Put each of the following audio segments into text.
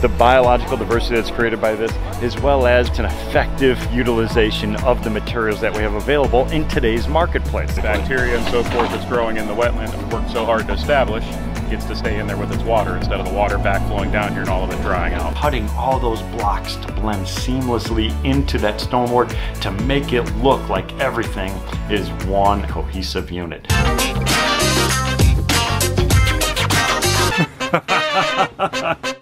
the biological diversity that's created by this, as well as an effective utilization of the materials that we have available in today's marketplace. The bacteria and so forth that's growing in the wetland that we worked so hard to establish gets to stay in there with its water instead of the water back flowing down here and all of it drying out. Putting all those blocks to blend seamlessly into that stonework to make it look like everything is one cohesive unit.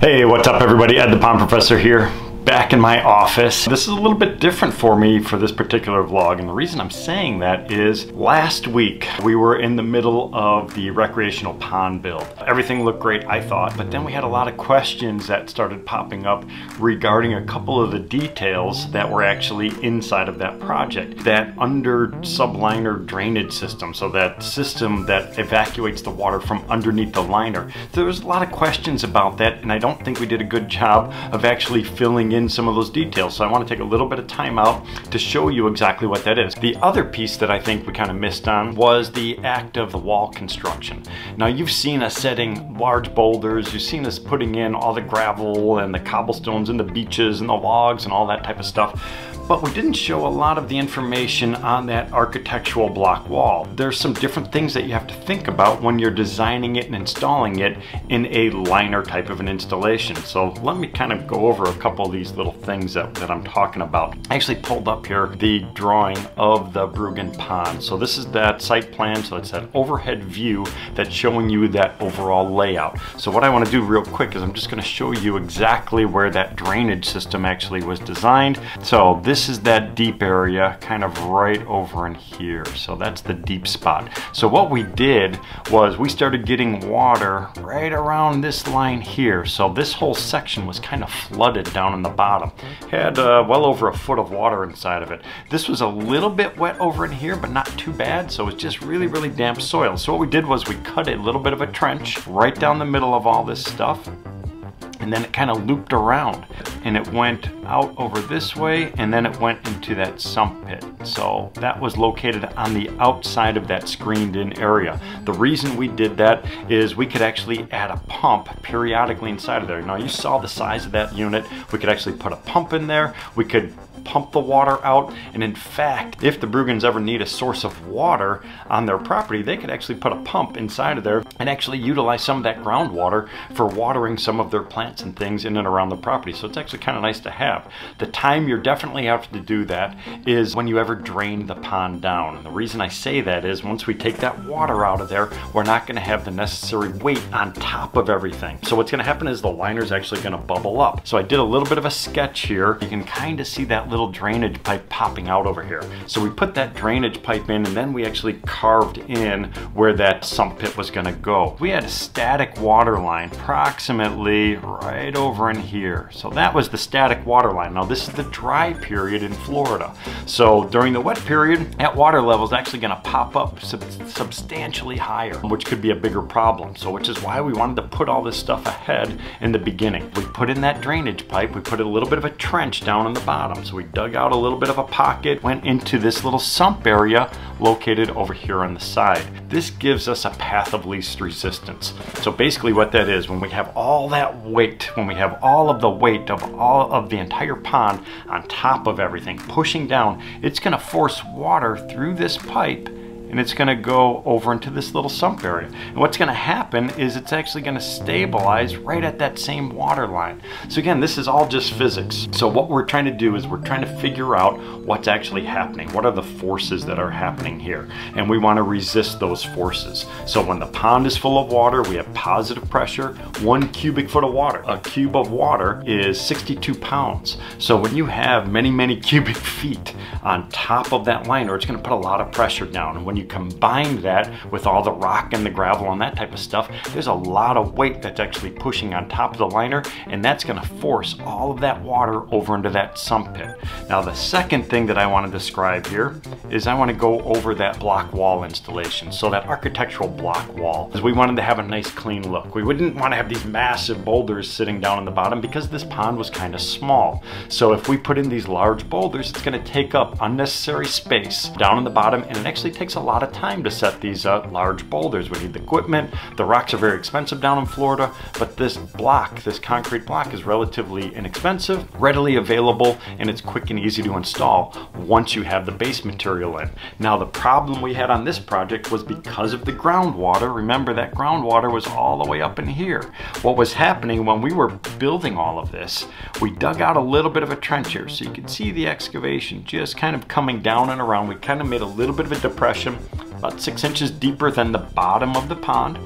hey, what's up everybody? Ed the Pond Professor here back in my office. This is a little bit different for me for this particular vlog and the reason I'm saying that is last week we were in the middle of the recreational pond build. Everything looked great I thought but then we had a lot of questions that started popping up regarding a couple of the details that were actually inside of that project. That under subliner drainage system so that system that evacuates the water from underneath the liner. There was a lot of questions about that and I don't think we did a good job of actually filling in some of those details. So I want to take a little bit of time out to show you exactly what that is. The other piece that I think we kind of missed on was the act of the wall construction. Now you've seen us setting large boulders, you've seen us putting in all the gravel and the cobblestones and the beaches and the logs and all that type of stuff but we didn't show a lot of the information on that architectural block wall. There's some different things that you have to think about when you're designing it and installing it in a liner type of an installation. So let me kind of go over a couple of these little things that, that I'm talking about. I actually pulled up here the drawing of the Bruggen Pond. So this is that site plan, so it's that overhead view that's showing you that overall layout. So what I want to do real quick is I'm just going to show you exactly where that drainage system actually was designed. So this this is that deep area kind of right over in here. So that's the deep spot. So what we did was we started getting water right around this line here. So this whole section was kind of flooded down in the bottom. Had uh, well over a foot of water inside of it. This was a little bit wet over in here, but not too bad. So it's just really, really damp soil. So what we did was we cut a little bit of a trench right down the middle of all this stuff and then it kind of looped around and it went out over this way and then it went into that sump pit. So that was located on the outside of that screened in area. The reason we did that is we could actually add a pump periodically inside of there. Now you saw the size of that unit. We could actually put a pump in there. We could pump the water out. And in fact, if the Bruggens ever need a source of water on their property, they could actually put a pump inside of there and actually utilize some of that groundwater for watering some of their plants and things in and around the property. So it's actually kind of nice to have. The time you're definitely have to do that is when you ever drain the pond down. And the reason I say that is once we take that water out of there, we're not gonna have the necessary weight on top of everything. So what's gonna happen is the liner is actually gonna bubble up. So I did a little bit of a sketch here. You can kind of see that little drainage pipe popping out over here. So we put that drainage pipe in and then we actually carved in where that sump pit was gonna go. We had a static water line approximately right over in here. So that was the static water line. Now this is the dry period in Florida. So during the wet period, that water level is actually gonna pop up sub substantially higher, which could be a bigger problem. So which is why we wanted to put all this stuff ahead in the beginning. We put in that drainage pipe, we put a little bit of a trench down in the bottom. So we dug out a little bit of a pocket, went into this little sump area located over here on the side. This gives us a path of least resistance. So basically what that is, when we have all that weight, when we have all of the weight of all of the entire pond on top of everything, pushing down, it's gonna force water through this pipe and it's gonna go over into this little sump area. And what's gonna happen is it's actually gonna stabilize right at that same water line. So again, this is all just physics. So what we're trying to do is we're trying to figure out what's actually happening. What are the forces that are happening here? And we wanna resist those forces. So when the pond is full of water, we have positive pressure, one cubic foot of water. A cube of water is 62 pounds. So when you have many, many cubic feet on top of that liner, it's gonna put a lot of pressure down. When you combine that with all the rock and the gravel and that type of stuff, there's a lot of weight that's actually pushing on top of the liner and that's gonna force all of that water over into that sump pit. Now the second thing that I wanna describe here is I wanna go over that block wall installation. So that architectural block wall, because we wanted to have a nice clean look. We wouldn't wanna have these massive boulders sitting down in the bottom because this pond was kind of small. So if we put in these large boulders, it's gonna take up unnecessary space down in the bottom and it actually takes a lot of time to set these uh, large boulders. We need the equipment. The rocks are very expensive down in Florida, but this block, this concrete block is relatively inexpensive, readily available, and it's quick and easy to install once you have the base material in. Now the problem we had on this project was because of the groundwater. Remember that groundwater was all the way up in here. What was happening when we were building all of this, we dug out a little bit of a trench here so you can see the excavation just kind of coming down and around. We kind of made a little bit of a depression about six inches deeper than the bottom of the pond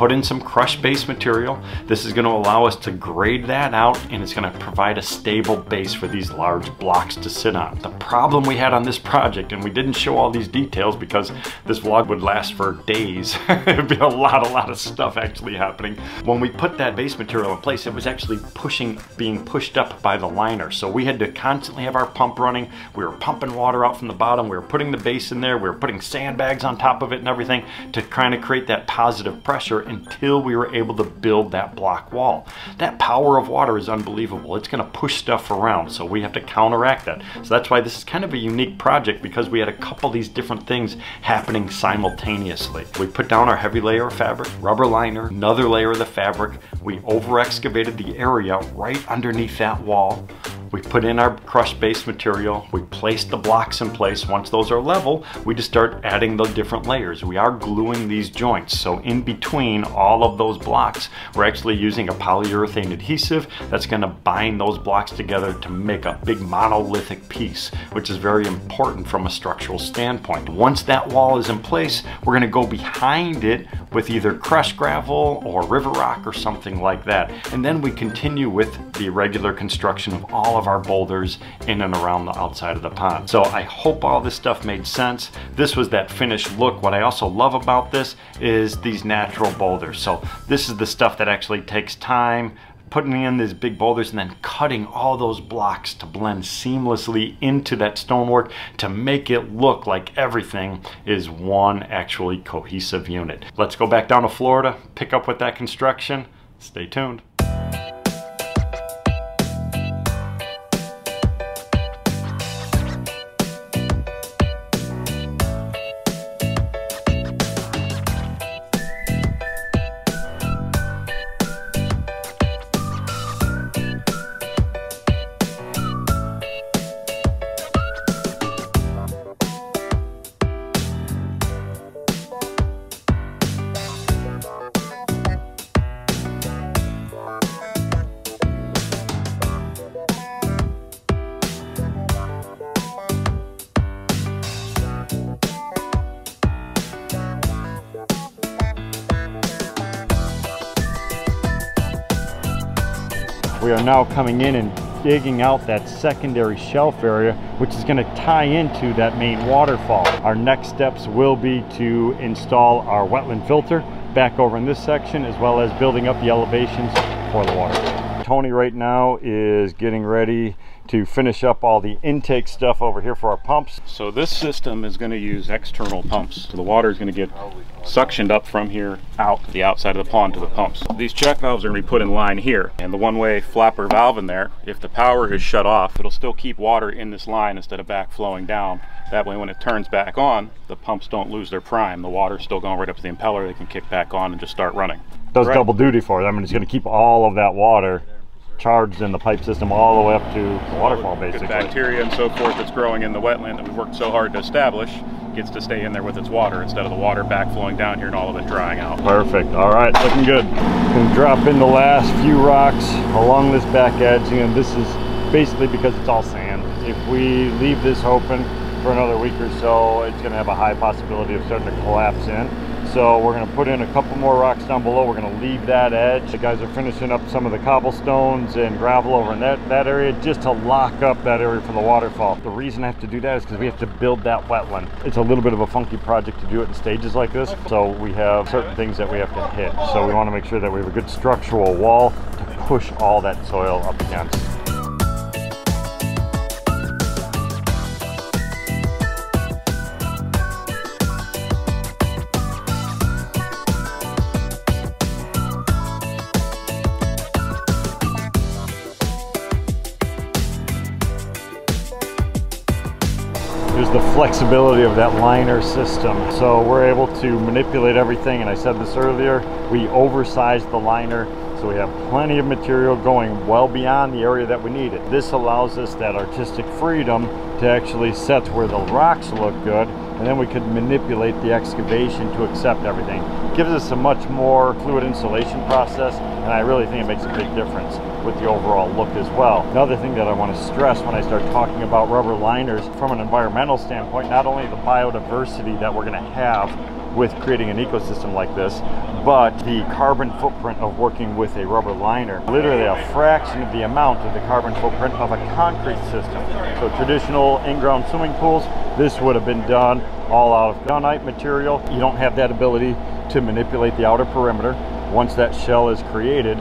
put in some crushed base material. This is gonna allow us to grade that out and it's gonna provide a stable base for these large blocks to sit on. The problem we had on this project, and we didn't show all these details because this vlog would last for days. It'd be a lot, a lot of stuff actually happening. When we put that base material in place, it was actually pushing, being pushed up by the liner. So we had to constantly have our pump running. We were pumping water out from the bottom. We were putting the base in there. We were putting sandbags on top of it and everything to kind of create that positive pressure until we were able to build that block wall. That power of water is unbelievable. It's going to push stuff around, so we have to counteract that. So that's why this is kind of a unique project because we had a couple of these different things happening simultaneously. We put down our heavy layer of fabric, rubber liner, another layer of the fabric. We over excavated the area right underneath that wall. We put in our crushed base material, we place the blocks in place. Once those are level, we just start adding the different layers. We are gluing these joints. So in between all of those blocks, we're actually using a polyurethane adhesive that's gonna bind those blocks together to make a big monolithic piece, which is very important from a structural standpoint. Once that wall is in place, we're gonna go behind it with either crushed gravel or river rock or something like that. And then we continue with the regular construction of all of our boulders in and around the outside of the pond. So I hope all this stuff made sense. This was that finished look. What I also love about this is these natural boulders. So this is the stuff that actually takes time, putting in these big boulders and then cutting all those blocks to blend seamlessly into that stonework to make it look like everything is one actually cohesive unit. Let's go back down to Florida, pick up with that construction. Stay tuned. We are now coming in and digging out that secondary shelf area, which is gonna tie into that main waterfall. Our next steps will be to install our wetland filter back over in this section, as well as building up the elevations for the water. Tony right now is getting ready to finish up all the intake stuff over here for our pumps. So this system is going to use external pumps. So the water is going to get suctioned up from here out the outside of the pond to the pumps. These check valves are going to be put in line here and the one-way flapper valve in there, if the power is shut off, it'll still keep water in this line instead of back flowing down. That way when it turns back on, the pumps don't lose their prime. The water's still going right up to the impeller. They can kick back on and just start running. Does right. double duty for them and it's going to keep all of that water charged in the pipe system all the way up to the waterfall basically. Good bacteria and so forth that's growing in the wetland that we've worked so hard to establish gets to stay in there with its water instead of the water back flowing down here and all of it drying out. Perfect. All right, looking good. Gonna drop in the last few rocks along this back edge and this is basically because it's all sand. If we leave this open for another week or so, it's gonna have a high possibility of starting to collapse in. So we're gonna put in a couple more rocks down below. We're gonna leave that edge. The guys are finishing up some of the cobblestones and gravel over in that, that area just to lock up that area for the waterfall. The reason I have to do that is because we have to build that wetland. It's a little bit of a funky project to do it in stages like this. So we have certain things that we have to hit. So we wanna make sure that we have a good structural wall to push all that soil up against. Flexibility of that liner system. So we're able to manipulate everything, and I said this earlier, we oversized the liner so we have plenty of material going well beyond the area that we need it. This allows us that artistic freedom to actually set where the rocks look good and then we could manipulate the excavation to accept everything. It gives us a much more fluid insulation process and I really think it makes a big difference with the overall look as well. Another thing that I want to stress when I start talking about rubber liners from an environmental standpoint, not only the biodiversity that we're going to have with creating an ecosystem like this, but the carbon footprint of working with a rubber liner, literally a fraction of the amount of the carbon footprint of a concrete system. So traditional in-ground swimming pools, this would have been done all out of gunite material. You don't have that ability to manipulate the outer perimeter. Once that shell is created,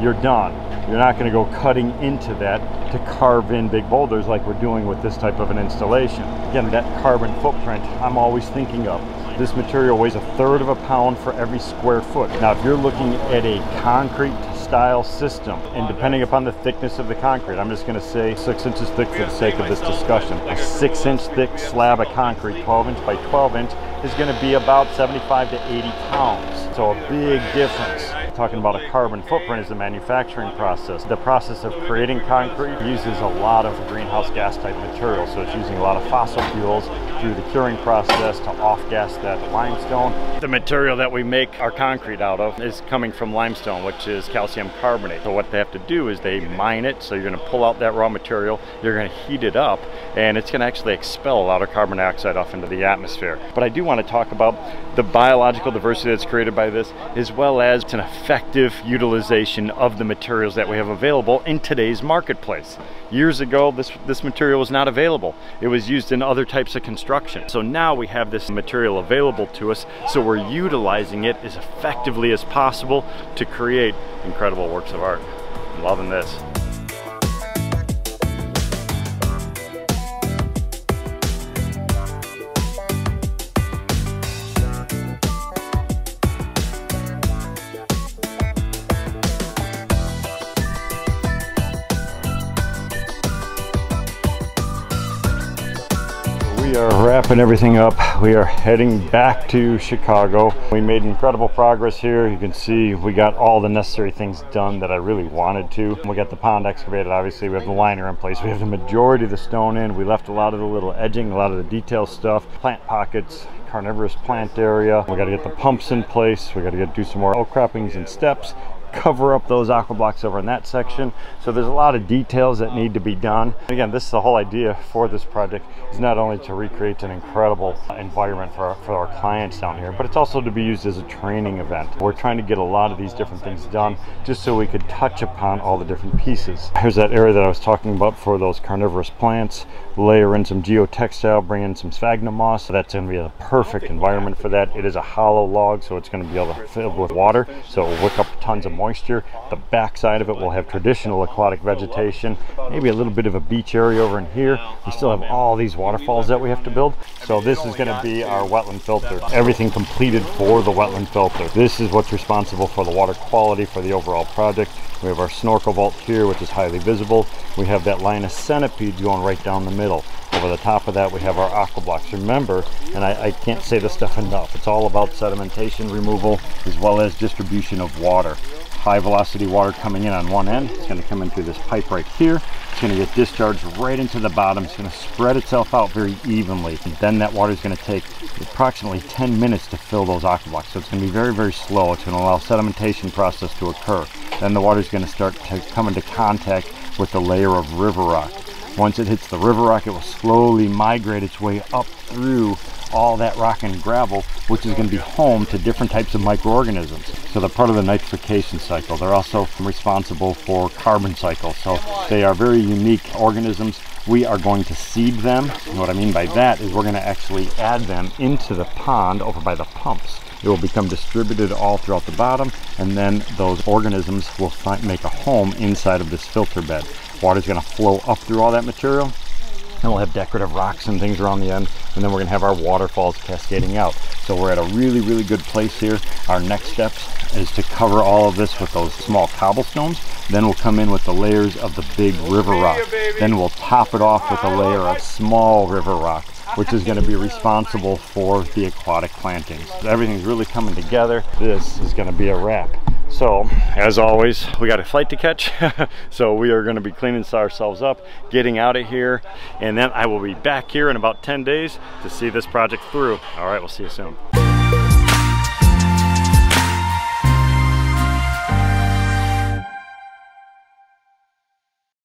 you're done. You're not going to go cutting into that to carve in big boulders like we're doing with this type of an installation. Again, that carbon footprint I'm always thinking of. This material weighs a third of a pound for every square foot. Now, if you're looking at a concrete style system, and depending upon the thickness of the concrete, I'm just gonna say six inches thick for the sake of this discussion. A six inch thick slab of concrete, 12 inch by 12 inch, is gonna be about 75 to 80 pounds. So a big difference talking about a carbon footprint is the manufacturing process. The process of creating concrete uses a lot of greenhouse gas type material. So it's using a lot of fossil fuels through the curing process to off-gas that limestone. The material that we make our concrete out of is coming from limestone, which is calcium carbonate. So what they have to do is they mine it. So you're gonna pull out that raw material, you're gonna heat it up, and it's gonna actually expel a lot of carbon dioxide off into the atmosphere. But I do wanna talk about the biological diversity that's created by this, as well as an effective utilization of the materials that we have available in today's marketplace. Years ago, this, this material was not available. It was used in other types of construction. So now we have this material available to us, so we're utilizing it as effectively as possible to create incredible works of art. I'm loving this. Wrapping everything up. We are heading back to Chicago. We made incredible progress here. You can see we got all the necessary things done that I really wanted to. We got the pond excavated, obviously. We have the liner in place. We have the majority of the stone in. We left a lot of the little edging, a lot of the detail stuff, plant pockets, carnivorous plant area. We got to get the pumps in place. We got to get do some more outcroppings and steps cover up those AquaBlox over in that section. So there's a lot of details that need to be done. Again, this is the whole idea for this project is not only to recreate an incredible environment for our, for our clients down here, but it's also to be used as a training event. We're trying to get a lot of these different things done just so we could touch upon all the different pieces. Here's that area that I was talking about for those carnivorous plants. Layer in some geotextile, bring in some sphagnum moss. So that's going to be a perfect environment for that. It is a hollow log, so it's going to be able to fill with water, so it will wick up tons of moisture. The backside of it will have traditional aquatic vegetation, maybe a little bit of a beach area over in here. We still have all these waterfalls that we have to build. So this is going to be our wetland filter. Everything completed for the wetland filter. This is what's responsible for the water quality for the overall project. We have our snorkel vault here, which is highly visible. We have that line of centipede going right down the middle. Over the top of that, we have our AquaBlox. Remember, and I, I, can't say this stuff enough, it's all about sedimentation removal as well as distribution of water. High velocity water coming in on one end. It's going to come in through this pipe right here. It's going to get discharged right into the bottom. It's going to spread itself out very evenly. And then that water is going to take approximately 10 minutes to fill those AquaBlox. So it's going to be very, very slow. It's going to allow sedimentation process to occur. Then the water is going to start to come into contact with the layer of river rock. Once it hits the river rock, it will slowly migrate its way up through all that rock and gravel, which is going to be home to different types of microorganisms. So they're part of the nitrification cycle. They're also responsible for carbon cycle. So they are very unique organisms. We are going to seed them. And what I mean by that is we're going to actually add them into the pond over by the pumps. It will become distributed all throughout the bottom, and then those organisms will find, make a home inside of this filter bed. Water is going to flow up through all that material, and we'll have decorative rocks and things around the end and then we're going to have our waterfalls cascading out so we're at a really really good place here our next steps is to cover all of this with those small cobblestones then we'll come in with the layers of the big river rock then we'll top it off with a layer of small river rock which is going to be responsible for the aquatic plantings. Everything's really coming together. This is going to be a wrap. So, as always, we got a flight to catch. so we are gonna be cleaning ourselves up, getting out of here, and then I will be back here in about 10 days to see this project through. All right, we'll see you soon.